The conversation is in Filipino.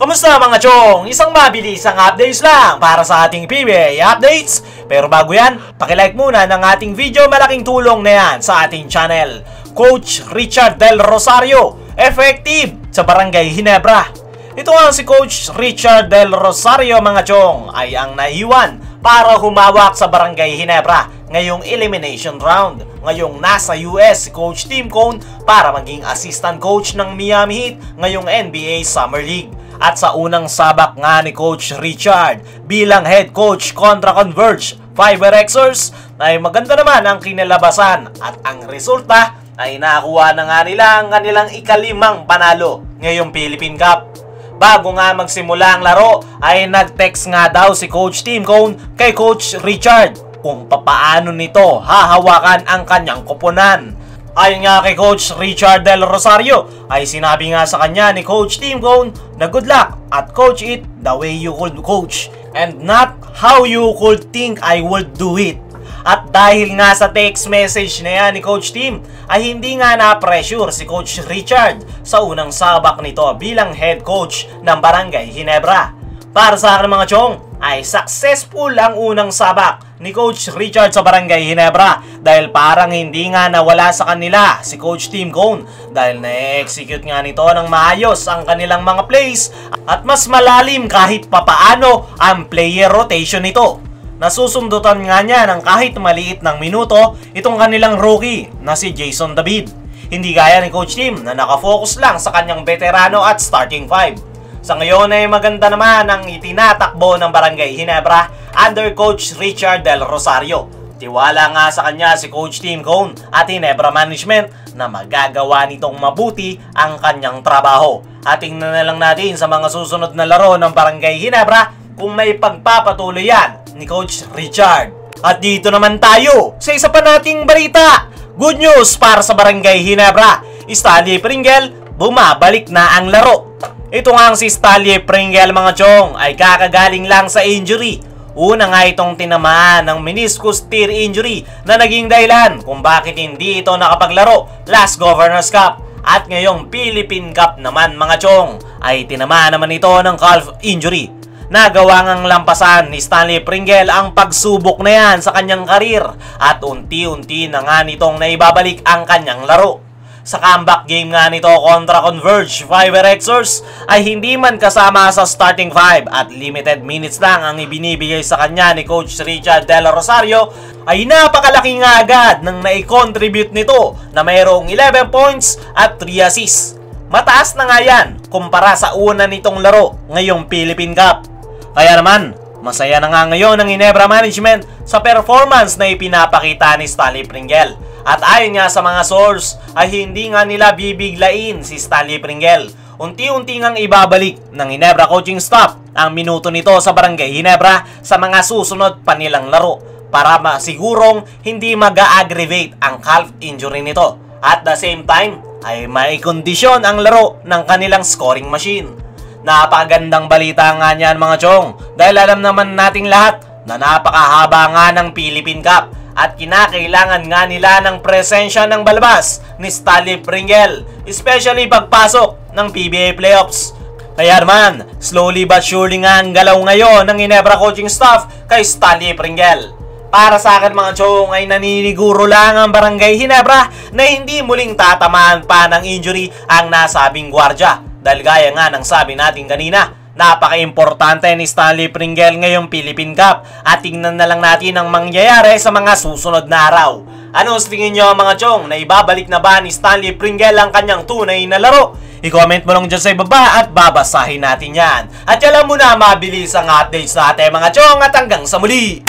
Kamusta mga chong? Isang mabilis ang updates lang para sa ating PBA updates. Pero bago yan, pakilike muna ng ating video malaking tulong na yan sa ating channel. Coach Richard Del Rosario, effective sa Barangay Hinebra. Ito nga si Coach Richard Del Rosario mga chong ay ang naiwan para humawak sa Barangay Hinebra ngayong elimination round. Ngayong nasa US si Coach Tim Cone para maging assistant coach ng Miami Heat ngayong NBA Summer League. At sa unang sabak nga ni Coach Richard bilang head coach kontra Converge Fiber Xers ay maganda naman ang kinalabasan at ang resulta ay nakuha na nga nila ang kanilang ikalimang panalo ngayong Philippine Cup. Bago nga magsimula ang laro ay nag-text nga daw si Coach Tim Cone kay Coach Richard kung papaano nito hahawakan ang kanyang koponan. Ayon nga kay Coach Richard Del Rosario ay sinabi nga sa kanya ni Coach Tim Cone na good luck at coach it the way you could coach and not how you could think I would do it. At dahil nga sa text message na yan ni Coach Tim ay hindi nga na-pressure si Coach Richard sa unang sabak nito bilang head coach ng Barangay Hinebra. Para sa akin mga chong, ay successful ang unang sabak ni Coach Richard sa Barangay Hinebra dahil parang hindi nga nawala sa kanila si Coach Tim Cone dahil na-execute nga nito ng maayos ang kanilang mga plays at mas malalim kahit papaano ang player rotation nito. Nasusundutan nga niya ng kahit maliit ng minuto itong kanilang rookie na si Jason David. Hindi gaya ni Coach Tim na nakafocus lang sa kanyang veterano at starting five. Sa ngayon ay maganda naman ang itinatakbo ng Barangay Hinebra under Coach Richard Del Rosario. Tiwala nga sa kanya si Coach Tim Cone at Hinebra Management na magagawa nitong mabuti ang kanyang trabaho. At tingnan na lang natin sa mga susunod na laro ng Barangay Hinebra kung may pagpapatuloy yan ni Coach Richard. At dito naman tayo sa isa pa nating balita. Good news para sa Barangay Hinebra. Stanley Pringle, bumabalik na ang laro. Ito nga ang si Stanley Pringle mga chong ay kakagaling lang sa injury. Una nga itong tinamaan ng meniscus tear injury na naging dahilan kung bakit hindi ito nakapaglaro last Governors Cup. At ngayong Philippine Cup naman mga chong ay tinamaan naman ito ng calf injury. Nagawa ngang lampasan ni Stanley Pringle ang pagsubok na yan sa kanyang karir at unti-unti na nga nitong naibabalik ang kanyang laro. Sa comeback game nga nito kontra Converge Fiber Xers ay hindi man kasama sa starting 5 at limited minutes lang ang ibinibigay sa kanya ni Coach Richard Del Rosario ay napakalaki nga agad nang nai-contribute nito na mayroong 11 points at 3 assists. Mataas na nga yan kumpara sa una nitong laro ngayong Philippine Cup. Kaya naman, masaya na nga ngayon ang Inebra Management sa performance na ipinapakita ni Stanley Pringle. At ayon nga sa mga source ay hindi nga nila bibiglain si Stanley Pringle. Unti-unti ngang ibabalik ng Hinebra coaching staff ang minuto nito sa Barangay Hinebra sa mga susunod pa nilang laro para masigurong hindi mag-aggravate ang calf injury nito. At the same time ay may kondisyon ang laro ng kanilang scoring machine. Napakagandang balita nga niyan mga chong dahil alam naman nating lahat na napakahaba nga ng Philippine Cup at kinakailangan nga nila ng presensya ng balbas ni Stanley Pringle, especially pagpasok ng PBA playoffs. Kaya naman, slowly but surely nga ang galaw ngayon ng Inebra coaching staff kay Stanley Pringle. Para sa akin mga chong ay naniniguro lang ang Barangay Hinebra na hindi muling tatamaan pa ng injury ang nasabing gwardya. Dahil gaya nga ng sabi natin kanina, Napaka-importante ni Stanley Pringle ngayong Philippine Cup at tingnan na lang natin ang mangyayari sa mga susunod na araw. Ano sa tingin nyo mga chong na ibabalik na ba ni Stanley Pringle ang kanyang tunay na laro? I-comment mo lang dyan sa ibaba at babasahin natin yan. At alam mo na mabilis ang updates natin mga chong at hanggang sa muli!